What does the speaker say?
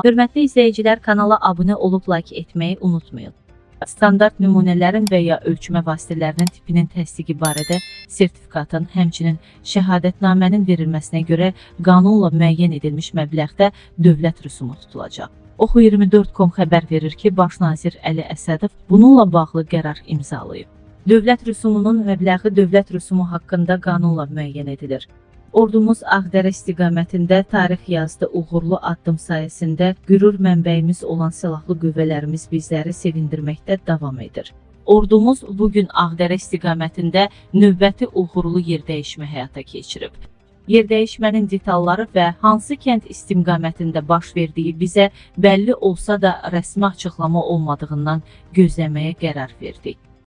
Hörmətli izləyicilər, kanala abunə olub like etməyi unutmayın. Standart nümunələrin və ya ölçmə vasitələrinin tipinin təsdiqi barədə sertifikatın, həmçinin şəhadətnamənin verilməsinə görə qanunla müəyyən edilmiş məbləğdə dövlət rüsumu tutulacaq. Oxu24.com xəbər verir ki, Baş nazir Əli Əsədov bununla bağlı qərar imzalayıb. Dövlət rüsumunun məbləği dövlət rüsumu haqqında qanunla müəyyən edilir. Ordumuz Ağdərə istiqamətində tarix yazdı uğurlu addım sayəsində qürur mənbəyimiz olan silahlı qüvvələrimiz bizləri sevindirməkdə davam edir. Ordumuz bu gün Ağdərə istiqamətində növbəti uğurlu yerdəyişmə həyata keçirib. Yerdəyişmənin detalları və hansı kənd istiqamətində baş verdiyi bizə bəlli olsa da rəsmi açıqlama olmadığından gözləməyə qərar verdik.